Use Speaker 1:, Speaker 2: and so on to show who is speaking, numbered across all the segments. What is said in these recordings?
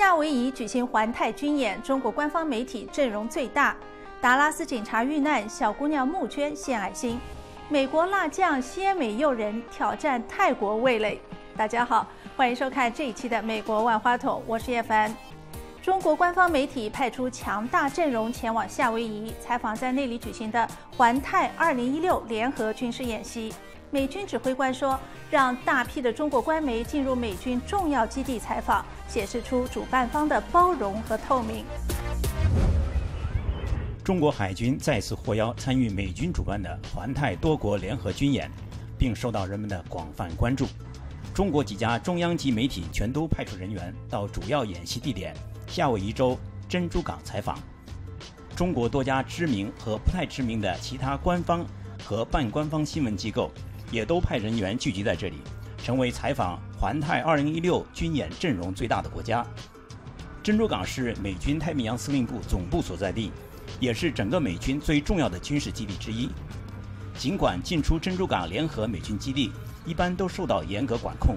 Speaker 1: 夏威夷举行环太军演，中国官方媒体阵容最大。达拉斯警察遇难，小姑娘募捐献爱心。美国辣酱鲜美诱人，挑战泰国味蕾。大家好，欢迎收看这一期的《美国万花筒》，我是叶凡。中国官方媒体派出强大阵容前往夏威夷采访在那里举行的环太2016联合军事演习。美军指挥官说，让大批的中国官媒进入美军重要基地采访，显示出主办方的包容和透明。
Speaker 2: 中国海军再次获邀参与美军主办的环太多国联合军演，并受到人们的广泛关注。中国几家中央级媒体全都派出人员到主要演习地点夏威夷州珍珠港采访。中国多家知名和不太知名的其他官方和半官方新闻机构。也都派人员聚集在这里，成为采访环太2016军演阵容最大的国家。珍珠港是美军太平洋司令部总部所在地，也是整个美军最重要的军事基地之一。尽管进出珍珠港联合美军基地一般都受到严格管控，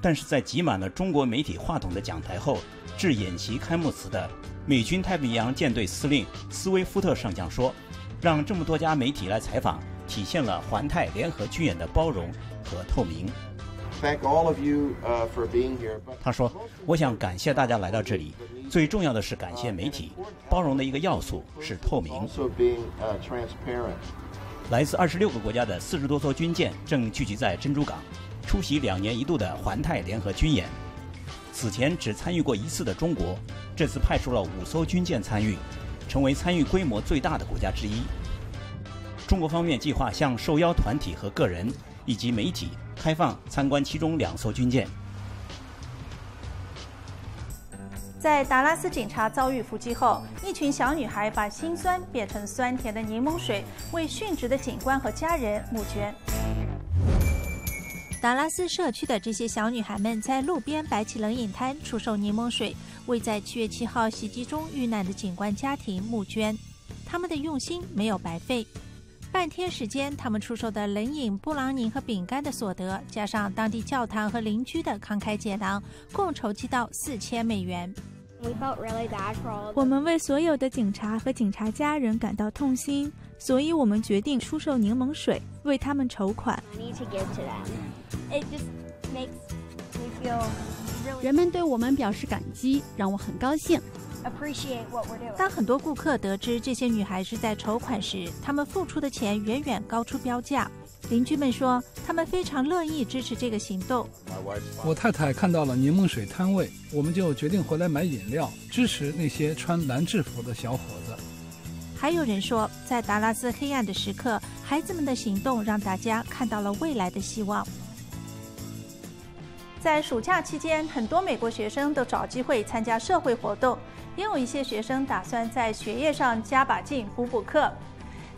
Speaker 2: 但是在挤满了中国媒体话筒的讲台后，致演习开幕词的美军太平洋舰队司令斯威夫特上将说：“让这么多家媒体来采访。”体现了环太联合军演的包容和透明。他说：“我想感谢大家来到这里，最重要的是感谢媒体。包容的一个要素是透明。”来自二十六个国家的四十多艘军舰正聚集在珍珠港，出席两年一度的环太联合军演。此前只参与过一次的中国，这次派出了五艘军舰参与，成为参与规模最大的国家之一。中国方面计划向受邀团体和个人以及媒体开放参观其中两艘军舰。
Speaker 1: 在达拉斯警察遭遇伏击后，一群小女孩把辛酸变成酸甜的柠檬水，为殉职的警官和家人募捐。达拉斯社区的这些小女孩们在路边摆起冷饮摊，出售柠檬水，为在七月七号袭击中遇难的警官家庭募捐。他们的用心没有白费。半天时间，他们出售的冷饮、布朗尼和饼干的所得，加上当地教堂和邻居的慷慨解囊，共筹集到四千美元。
Speaker 3: 我们为所有的警察和警察家人感到痛心，所以我们决定出售柠檬水，为他们筹款。
Speaker 4: 人们对我们表示感激，让我很高兴。
Speaker 1: 当很多顾客得知这些女孩是在筹款时，他们付出的钱远远高出标价。邻居们说，他们非常乐意支持这个行动。
Speaker 5: 我太太看到了柠檬水摊位，我们就决定回来买饮料，支持那些穿蓝制服的小伙子。
Speaker 1: 还有人说，在达拉斯黑暗的时刻，孩子们的行动让大家看到了未来的希望。在暑假期间，很多美国学生都找机会参加社会活动。也有一些学生打算在学业上加把劲，补补课。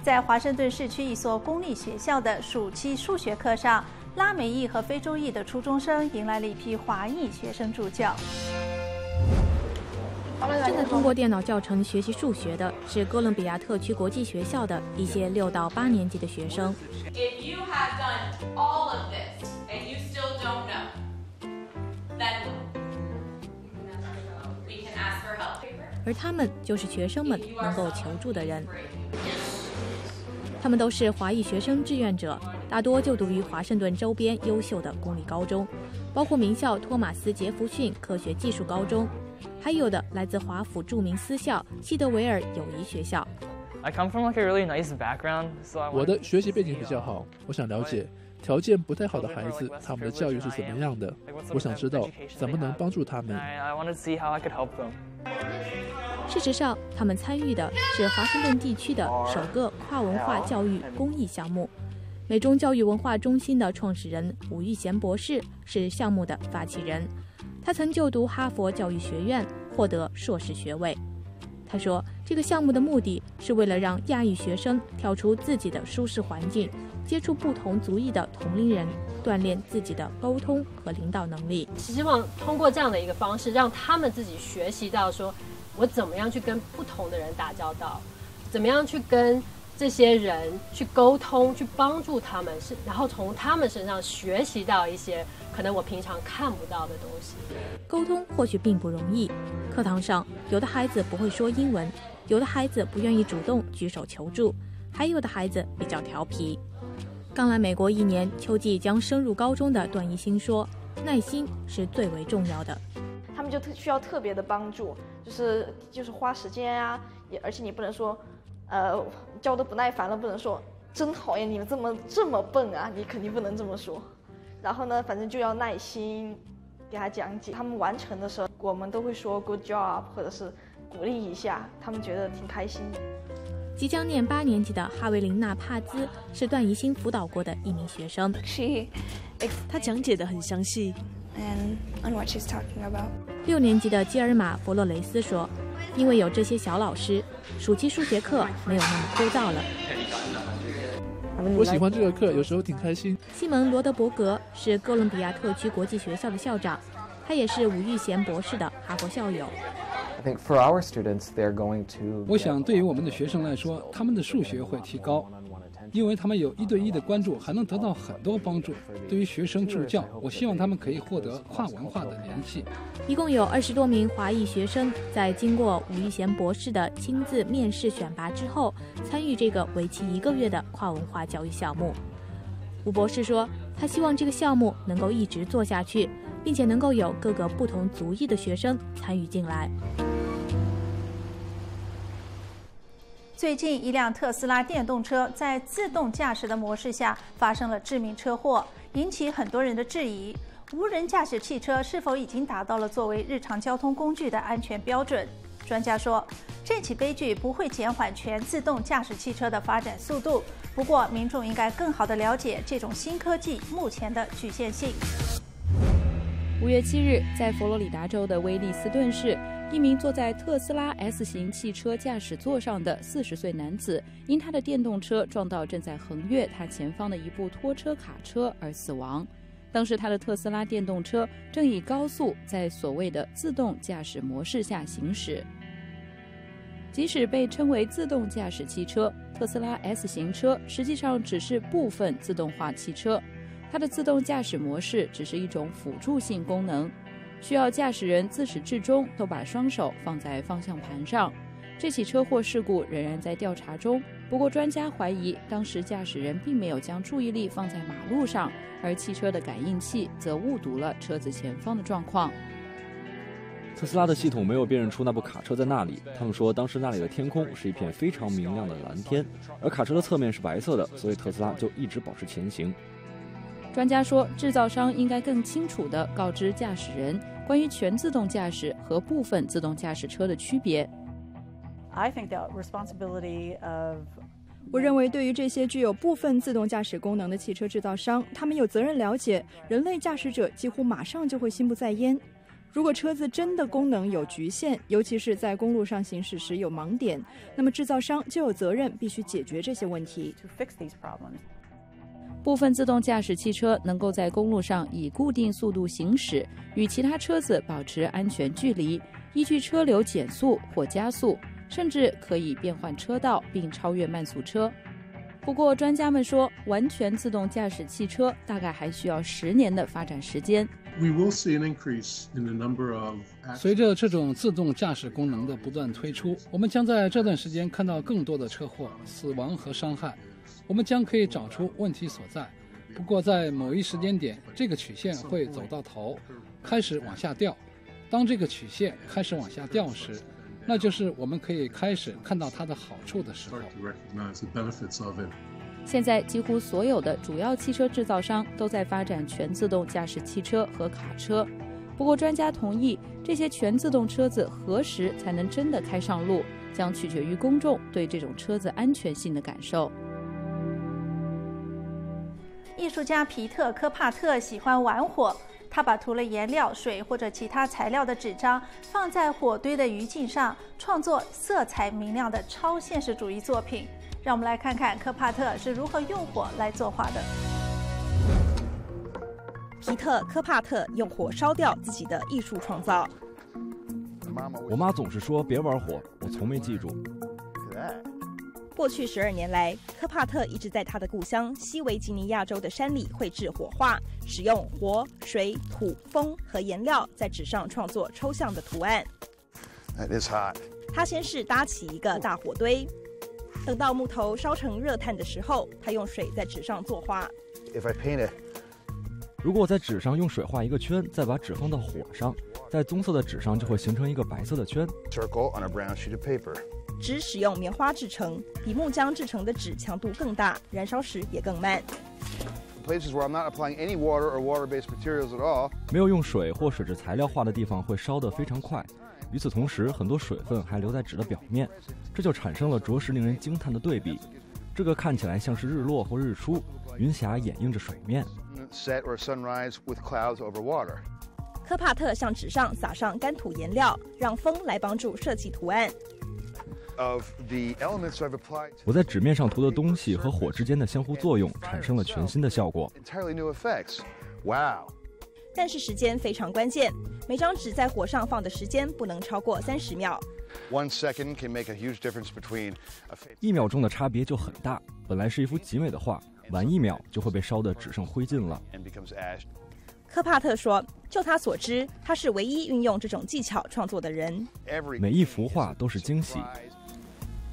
Speaker 1: 在华盛顿市区一所公立学校的暑期数学课上，拉美裔和非洲裔的初中生迎来了一批华裔学生助教。
Speaker 6: 正在通过电脑教程学习数学的是哥伦比亚特区国际学校的一些六到八年级的学生。而他们就是学生们能够求助的人。他们都是华裔学生志愿者，大多就读于华盛顿周边优秀的公立高中，包括名校托马斯杰弗逊科学技术高中，还有的来自华府著名私校西德维尔友谊学校。
Speaker 7: 我的学习背景比较好，我想了解条件不太好的孩子他们的教育是怎么样的，我想知道怎么能帮助他们。
Speaker 6: 事实上，他们参与的是华盛顿地区的首个跨文化教育公益项目。美中教育文化中心的创始人吴玉贤博士是项目的发起人，他曾就读哈佛教育学院，获得硕士学位。他说，这个项目的目的是为了让亚裔学生跳出自己的舒适环境，接触不同族裔的同龄人，锻炼自己的沟通和领导能力。
Speaker 8: 希望通过这样的一个方式，让他们自己学习到说。我怎么样去跟不同的人打交道？怎么样去跟这些人去沟通，去帮助他们，是然后从他们身上学习到一些可能我平常看不到的东西。
Speaker 6: 沟通或许并不容易，课堂上有的孩子不会说英文，有的孩子不愿意主动举手求助，还有的孩子比较调皮。刚来美国一年，秋季将升入高中的段一新说：“耐心是最为重要的。
Speaker 9: 他们就特需要特别的帮助，就是就是花时间啊，也而且你不能说。”呃，教的不耐烦了，不能说真讨厌你们这么这么笨啊，你肯定不能这么说。然后呢，反正就要耐心给他讲解。他们完成的时候，我们都会说 good job，或者是鼓励一下，他们觉得挺开心的。
Speaker 6: 即将念八年级的哈维琳娜·帕兹是段怡欣辅导过的一名学生。
Speaker 10: She，她讲解的很详细。
Speaker 11: And on what she's talking about。
Speaker 6: 六年级的基尔玛·弗洛雷斯说。因为有这些小老师，暑期数学课没有那么枯燥了。
Speaker 7: 我喜欢这个课，有时候挺开心。
Speaker 6: 西蒙·罗德伯格是哥伦比亚特区国际学校的校长，他也是吴玉贤博士的哈佛校友。
Speaker 5: 我想，对于我们的学生来说，他们的数学会提高。因为他们有一对一的关注，还能得到很多帮助。对于学生助教，我希望他们可以获得跨文化的联系。
Speaker 6: 一共有二十多名华裔学生，在经过吴玉贤博士的亲自面试选拔之后，参与这个为期一个月的跨文化教育项目。吴博士说，他希望这个项目能够一直做下去，并且能够有各个不同族裔的学生参与进来。
Speaker 1: 最近，一辆特斯拉电动车在自动驾驶的模式下发生了致命车祸，引起很多人的质疑：无人驾驶汽车是否已经达到了作为日常交通工具的安全标准？专家说，这起悲剧不会减缓全自动驾驶汽车的发展速度。不过，民众应该更好地了解这种新科技目前的局限性。
Speaker 12: 五月七日，在佛罗里达州的威利斯顿市。一名坐在特斯拉 S 型汽车驾驶座上的四十岁男子，因他的电动车撞到正在横越他前方的一部拖车卡车而死亡。当时他的特斯拉电动车正以高速在所谓的自动驾驶模式下行驶。即使被称为自动驾驶汽车，特斯拉 S 型车实际上只是部分自动化汽车，它的自动驾驶模式只是一种辅助性功能。需要驾驶人自始至终都把双手放在方向盘上。这起车祸事故仍然在调查中，不过专家怀疑当时驾驶人并没有将注意力放在马路上，而汽车的感应器则误读了车子前方的状况。
Speaker 13: 特斯拉的系统没有辨认出那部卡车在那里。他们说，当时那里的天空是一片非常明亮的蓝天，而卡车的侧面是白色的，所以特斯拉就一直保持前行。
Speaker 12: 专家说，制造商应该更清楚地告知驾驶人。关于全自动驾驶和部分自动驾驶车的区别，
Speaker 14: 我认为对于这些具有部分自动驾驶功能的汽车制造商，他们有责任了解，人类驾驶者几乎马上就会心不在焉。如果车子真的功能有局限，尤其是在公路上行驶时有盲点，那么制造商就有责任必须解决这些问题。
Speaker 12: 部分自动驾驶汽车能够在公路上以固定速度行驶，与其他车子保持安全距离，依据车流减速或加速，甚至可以变换车道并超越慢速车。不过，专家们说，完全自动驾驶汽车大概还需要十年的发展时间。
Speaker 5: 随着这种自动驾驶功能的不断推出，我们将在这段时间看到更多的车祸、死亡和伤害。我们将可以找出问题所在，不过在某一时间点，这个曲线会走到头，开始往下掉。当这个曲线开始往下掉时，那就是我们可以开始看到它的好处的时候。
Speaker 12: 现在，几乎所有的主要汽车制造商都在发展全自动驾驶汽车和卡车。不过，专家同意，这些全自动车子何时才能真的开上路，将取决于公众对这种车子安全性的感受。
Speaker 1: 艺术家皮特·科帕特喜欢玩火，他把涂了颜料、水或者其他材料的纸张放在火堆的余烬上，创作色彩明亮的超现实主义作品。让我们来看看科帕特是如何用火来作画的。
Speaker 15: 皮特·科帕特用火烧掉自己的艺术创造。
Speaker 13: 我妈总是说别玩火，我从没记住。
Speaker 15: 过去十二年来，科帕特一直在他的故乡西维吉尼亚州的山里绘制火画，使用火、水、土、风和颜料在纸上创作抽象的图案 it's hot。他先是搭起一个大火堆，等到木头烧成热炭的时候，他用水在纸上作画。If I paint it.
Speaker 13: 如果我在纸上用水画一个圈，再把纸放到火上，在棕色的纸上就会形成一个白色的圈。
Speaker 15: 纸使用棉花制成，比木浆制成的纸强度更大，燃烧时也更慢。
Speaker 13: 没有用水或水质材料化的地方会烧得非常快。与此同时，很多水分还留在纸的表面，这就产生了着实令人惊叹的对比。这个看起来像是日落或日出，云霞掩映着水面。
Speaker 15: 科帕特向纸上撒上干土颜料，让风来帮助设计图案。
Speaker 13: 我在纸面上涂的东西和火之间的相互作用，产生了全新的效果。
Speaker 15: 但是时间非常关键，每张纸在火上放的时间不能超过三十秒。
Speaker 13: 一秒钟的差别就很大。本来是一幅极美的画，晚一秒就会被烧得只剩灰烬了。
Speaker 15: 科帕特说：“就他所知，他是唯一运用这种技巧创作的人。
Speaker 13: 每一幅画都是惊喜。”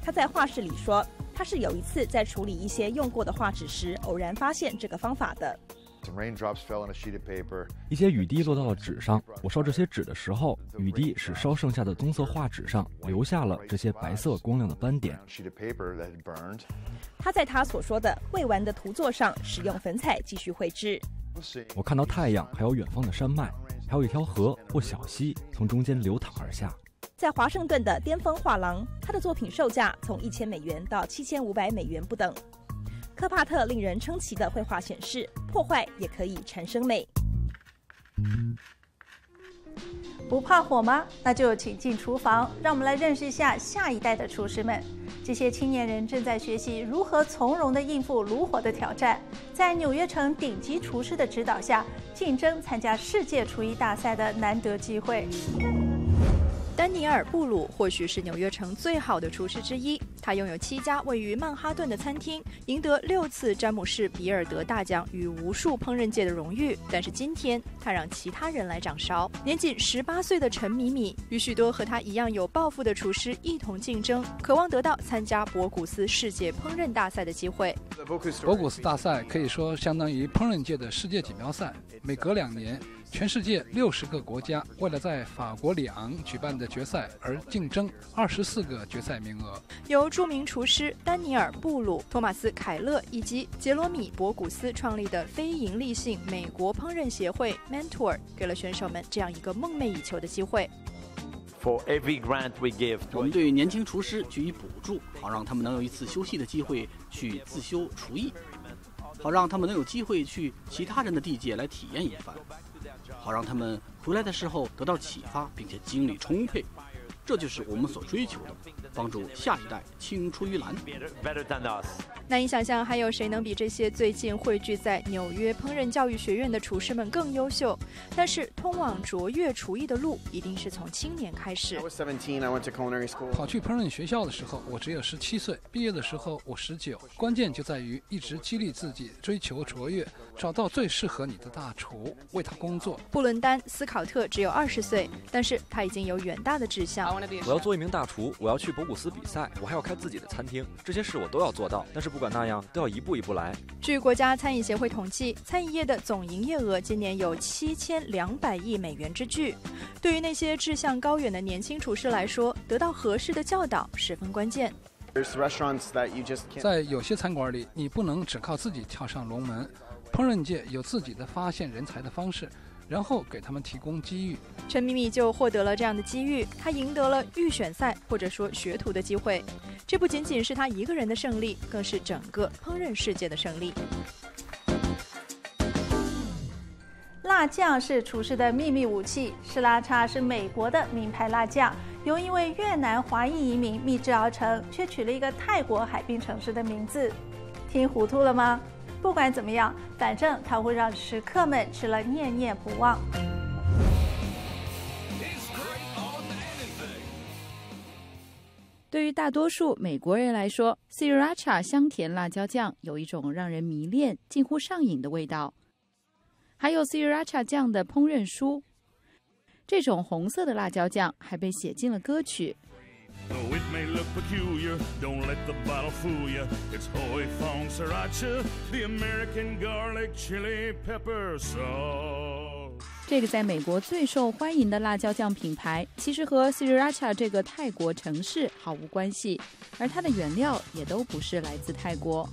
Speaker 15: 他在画室里说：“他是有一次在处理一些用过的画纸时，偶然发现这个方法的。”
Speaker 13: 一些雨滴落到了纸上。我烧这些纸的时候，雨滴使烧剩下的棕色画纸上留下了这些白色光亮的斑点。
Speaker 15: 他在他所说的未完的图作上使用粉彩继续绘制。
Speaker 13: 我看到太阳，还有远方的山脉，还有一条河或小溪从中间流淌而下。
Speaker 15: 在华盛顿的巅峰画廊，他的作品售价从一千美元到七千五百美元不等。科帕特令人称奇的绘画显示，破坏也可以产生美。
Speaker 1: 不怕火吗？那就请进厨房，让我们来认识一下下一代的厨师们。这些青年人正在学习如何从容地应付炉火的挑战，在纽约城顶级厨师的指导下，竞争参加世界厨艺大赛的难得机会。
Speaker 14: 尼尔·布鲁或许是纽约城最好的厨师之一。他拥有七家位于曼哈顿的餐厅，赢得六次詹姆士·比尔德大奖与无数烹饪界的荣誉。但是今天，他让其他人来掌勺。年仅十八岁的陈米米与许多和他一样有抱负的厨师一同竞争，渴望得到参加博古斯世界烹饪大赛的机会。
Speaker 5: 博古斯大赛可以说相当于烹饪界的世界锦标赛，每隔两年。全世界六十个国家为了在法国里昂举办的决赛而竞争二十四个决赛名额。
Speaker 14: 由著名厨师丹尼尔·布鲁、托马斯·凯勒以及杰罗米·博古斯创立的非营利性美国烹饪协会 Mentor 给了选手们这样一个梦寐以求的机会。
Speaker 16: For every grant we give，我们对年轻厨师给予补助，好让他们能有一次休息的机会去自修厨艺，好让他们能有机会去其他人的地界来体验一番。好让他们回来的时候得到启发，并且精力充沛。这就是我们所追求的，帮助下一代青出于蓝。
Speaker 14: 难以想象，还有谁能比这些最近汇聚在纽约烹饪教育学院的厨师们更优秀？但是，通往卓越厨艺的路，一定是从青年开始。
Speaker 5: 跑去烹饪学校的时候，我只有十七岁；毕业的时候，我十九。关键就在于一直激励自己，追求卓越，找到最适合你的大厨，为他工作。
Speaker 14: 布伦丹·斯考特只有二十岁，但是他已经有远大的志向。
Speaker 13: 我要做一名大厨，我要去博古斯比赛，我还要开自己的餐厅，这些事我都要做到。但是不管那样，都要一步一步来。
Speaker 14: 据国家餐饮协会统计，餐饮业的总营业额今年有七千两百亿美元之巨。对于那些志向高远的年轻厨师来说，得到合适的教导十分关键。
Speaker 5: 在有些餐馆里，你不能只靠自己跳上龙门，烹饪界有自己的发现人才的方式。然后给他们提供机遇，
Speaker 14: 陈米米就获得了这样的机遇，他赢得了预选赛或者说学徒的机会。这不仅仅是他一个人的胜利，更是整个烹饪世界的胜利。
Speaker 1: 辣酱是厨师的秘密武器，施拉叉是美国的名牌辣酱，由一位越南华裔移民秘制而成，却取了一个泰国海滨城市的名字。听糊涂了吗？不管怎么样，反正它会让食客们吃了念念不忘。
Speaker 14: 对
Speaker 12: 于大多数美国人来说，Sriracha 香甜辣椒酱有一种让人迷恋、近乎上瘾的味道。还有 Sriracha 酱的烹饪书，这种红色的辣椒酱还被写进了歌曲。这个在美国最受欢迎的辣椒酱品牌，其实和 Sriracha 这个泰国城市毫无关系，而它的原料也都不是来自泰国。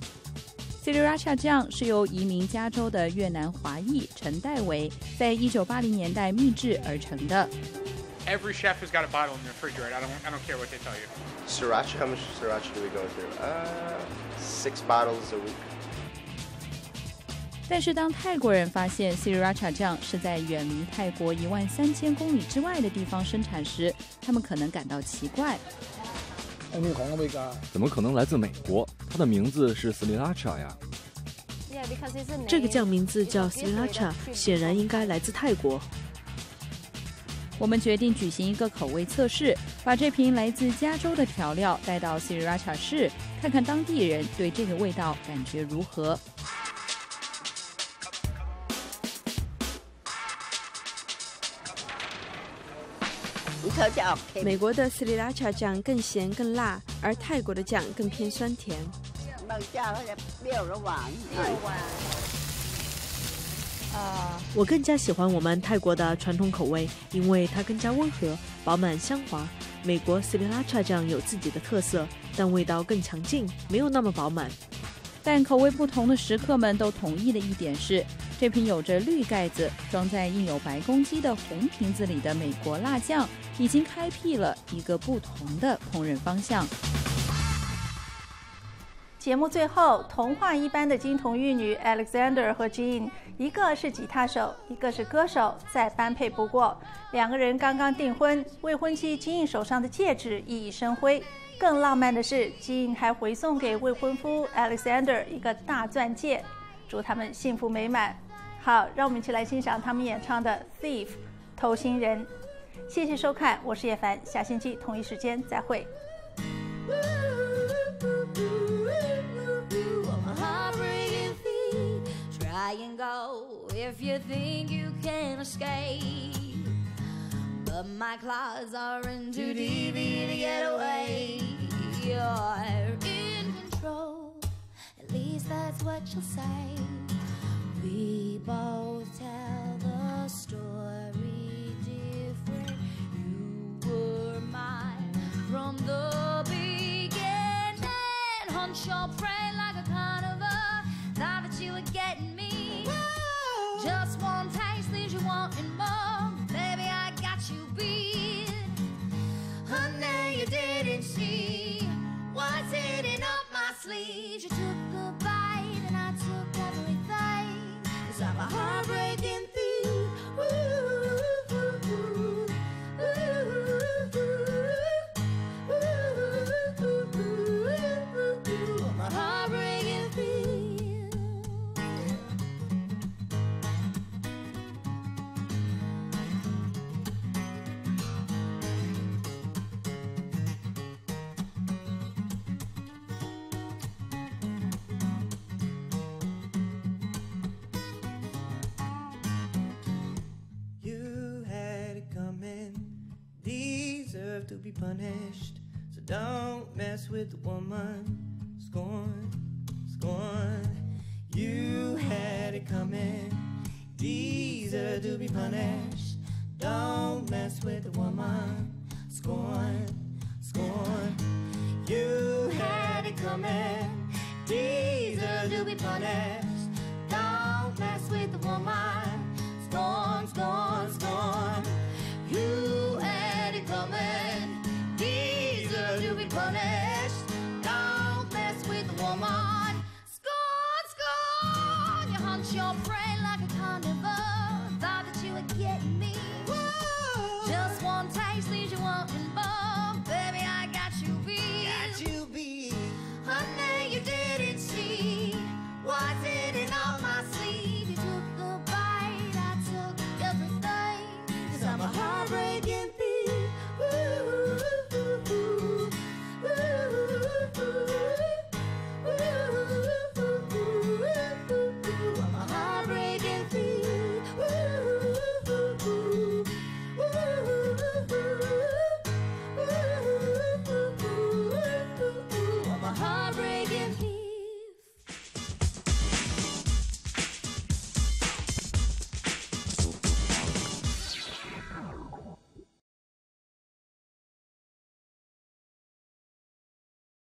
Speaker 12: Sriracha 酱是由移民加州的越南华裔陈代维在一九八零年代秘制而成的。
Speaker 17: Every chef has got a bottle in their refrigerator. I don't, I don't care what they tell you.
Speaker 18: Sriracha, how much sriracha do we go through? Uh, six bottles a week.
Speaker 12: 但是当泰国人发现 Sriracha 酱是在远离泰国一万三千公里之外的地方生产时，他们可能感到奇怪。
Speaker 13: 怎么可能来自美国？它的名字是 Sriracha 呀。
Speaker 10: 这个酱名字叫 Sriracha，显然应该来自泰国。
Speaker 12: 我们决定举行一个口味测试，把这瓶来自加州的调料带到 Sriracha 市，看看当地人对这个味道感觉如何。
Speaker 10: 美国的斯里拉茶酱更咸更辣，而泰国的酱更偏酸甜。我更加喜欢我们泰国的传统口味，因为它更加温和、饱满、香滑。美国斯皮拉茶酱有自己的特色，但味道更强劲，没有那么饱满。
Speaker 12: 但口味不同的食客们都同意的一点是，这瓶有着绿盖子、装在印有白公鸡的红瓶子里的美国辣酱，已经开辟了一个不同的烹饪方向。
Speaker 1: 节目最后，童话一般的金童玉女 Alexander 和 Jean，一个是吉他手，一个是歌手，再般配不过。两个人刚刚订婚，未婚妻 Jean 手上的戒指熠熠生辉。更浪漫的是，Jean 还回送给未婚夫 Alexander 一个大钻戒，祝他们幸福美满。好，让我们一起来欣赏他们演唱的《Thief》偷心人。谢谢收看，我是叶凡，下星期同一时间再会。
Speaker 19: And go if you think you can escape. But my claws are in too deep to get away. You're in control, at least that's what you'll say. We both tell the story different. You were mine from the beginning. Hunt your prey
Speaker 20: be punished. So don't mess with the woman. Scorn, scorn. You had it coming, deserve to be punished. Don't mess with the woman. Scorn, scorn. You had it coming, deserve to be punished.